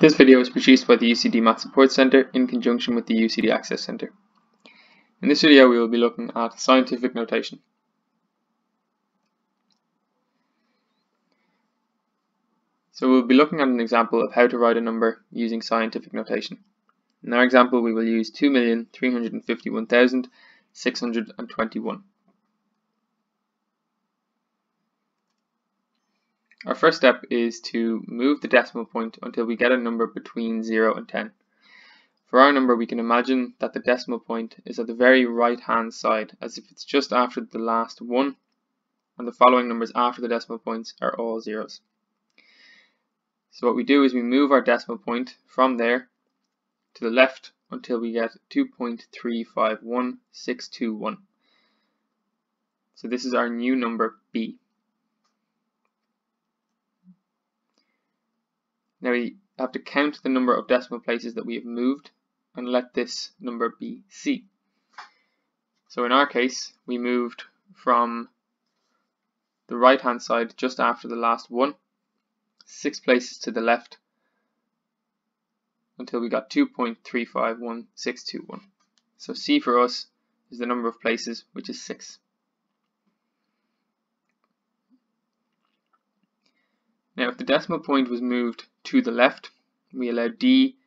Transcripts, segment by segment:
This video was produced by the UCD Maths Support Centre in conjunction with the UCD Access Centre. In this video we will be looking at scientific notation. So we'll be looking at an example of how to write a number using scientific notation. In our example we will use 2,351,621. Our first step is to move the decimal point until we get a number between 0 and 10. For our number we can imagine that the decimal point is at the very right hand side as if it's just after the last 1 and the following numbers after the decimal points are all zeros. So what we do is we move our decimal point from there to the left until we get 2.351621. So this is our new number b. Now we have to count the number of decimal places that we have moved and let this number be C. So in our case, we moved from the right hand side just after the last one, six places to the left until we got 2.351621. So C for us is the number of places, which is 6. Now if the decimal point was moved to the left, we allow D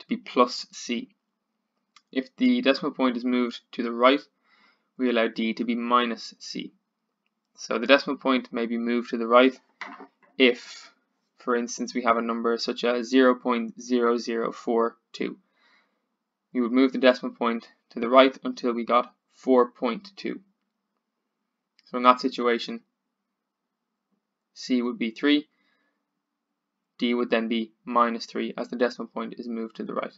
to be plus C. If the decimal point is moved to the right, we allow D to be minus C. So the decimal point may be moved to the right if, for instance, we have a number such as 0.0042. We would move the decimal point to the right until we got 4.2. So in that situation, C would be 3 d would then be minus 3 as the decimal point is moved to the right.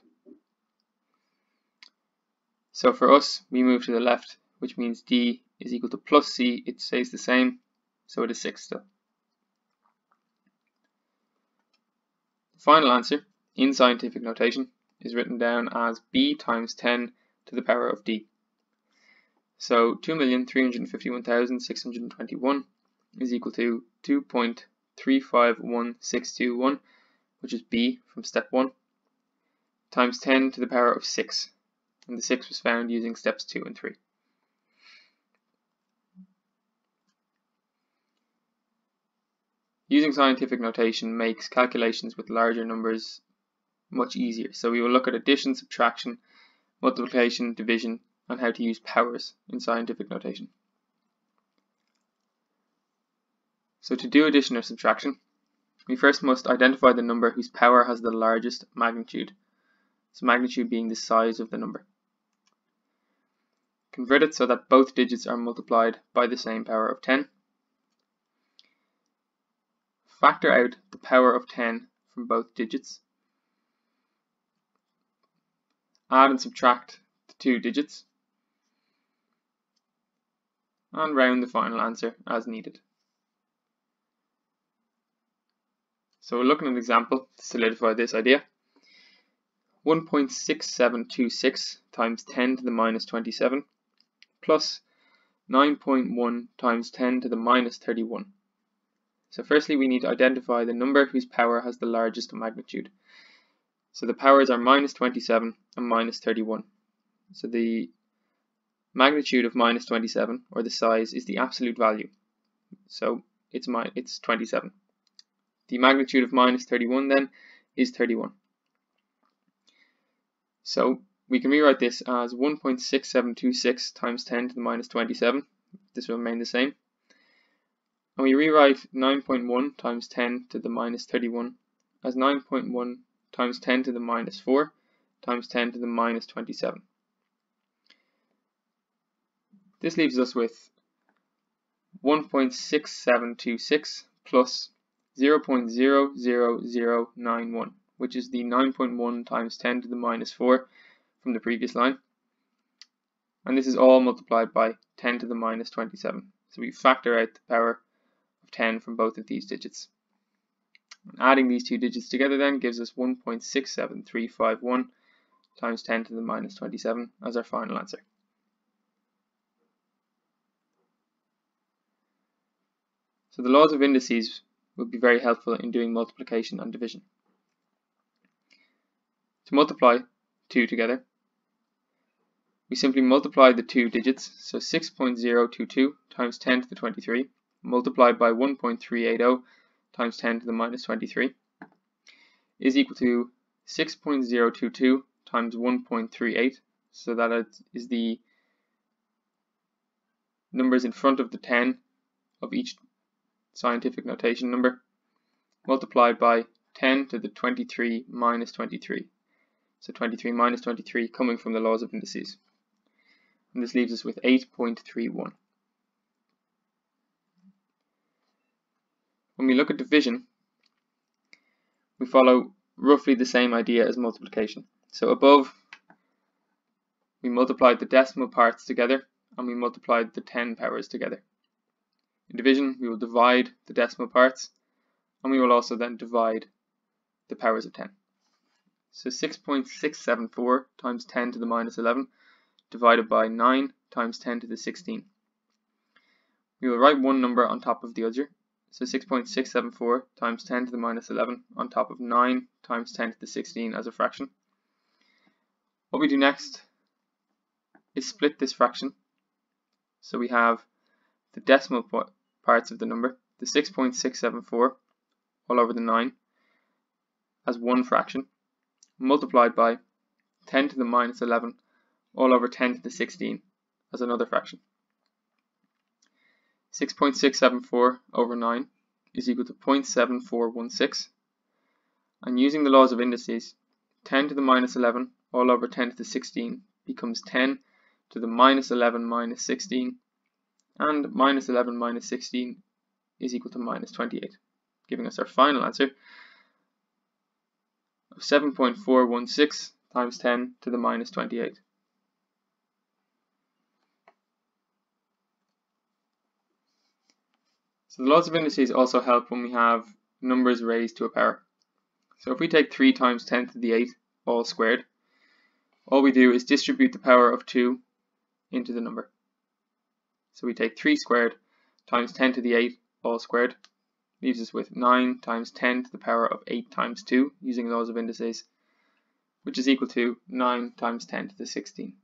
So for us, we move to the left, which means d is equal to plus c, it stays the same, so it is 6 still. The final answer, in scientific notation, is written down as b times 10 to the power of d. So 2,351,621 is equal to 2. 351621, which is b from step 1, times 10 to the power of 6. And the 6 was found using steps 2 and 3. Using scientific notation makes calculations with larger numbers much easier. So we will look at addition, subtraction, multiplication, division, and how to use powers in scientific notation. So to do addition or subtraction, we first must identify the number whose power has the largest magnitude, so magnitude being the size of the number. Convert it so that both digits are multiplied by the same power of 10. Factor out the power of 10 from both digits. Add and subtract the two digits. And round the final answer as needed. So we're looking at an example to solidify this idea. 1.6726 times 10 to the minus 27 plus 9.1 times 10 to the minus 31. So firstly we need to identify the number whose power has the largest magnitude. So the powers are minus 27 and minus 31. So the magnitude of minus 27 or the size is the absolute value. So it's my it's 27. The magnitude of minus 31 then is 31. So we can rewrite this as 1.6726 times 10 to the minus 27. This will remain the same. And we rewrite 9.1 times 10 to the minus 31 as 9.1 times 10 to the minus 4 times 10 to the minus 27. This leaves us with 1.6726 plus 0.00091, which is the 9.1 times 10 to the minus 4 from the previous line. And this is all multiplied by 10 to the minus 27. So we factor out the power of 10 from both of these digits. And adding these two digits together then gives us 1.67351 times 10 to the minus 27 as our final answer. So the laws of indices would be very helpful in doing multiplication and division. To multiply 2 together, we simply multiply the two digits, so 6.022 times 10 to the 23, multiplied by 1.380 times 10 to the minus 23, is equal to 6.022 times 1.38, so that is the numbers in front of the 10 of each scientific notation number, multiplied by 10 to the 23 minus 23. So 23 minus 23 coming from the laws of indices. And this leaves us with 8.31. When we look at division, we follow roughly the same idea as multiplication. So above, we multiplied the decimal parts together and we multiplied the 10 powers together. In division, we will divide the decimal parts and we will also then divide the powers of 10. So 6.674 times 10 to the minus 11 divided by 9 times 10 to the 16. We will write one number on top of the other so 6.674 times 10 to the minus 11 on top of 9 times 10 to the 16 as a fraction. What we do next is split this fraction. So we have the decimal parts of the number, the 6.674 all over the 9 as one fraction, multiplied by 10 to the minus 11 all over 10 to the 16 as another fraction. 6.674 over 9 is equal to 0.7416. And using the laws of indices, 10 to the minus 11 all over 10 to the 16 becomes 10 to the minus 11 minus 16. And minus 11 minus 16 is equal to minus 28, giving us our final answer of 7.416 times 10 to the minus 28. So the laws of indices also help when we have numbers raised to a power. So if we take 3 times 10 to the 8 all squared, all we do is distribute the power of 2 into the number. So we take 3 squared times 10 to the 8 all squared, leaves us with 9 times 10 to the power of 8 times 2 using laws of indices, which is equal to 9 times 10 to the 16.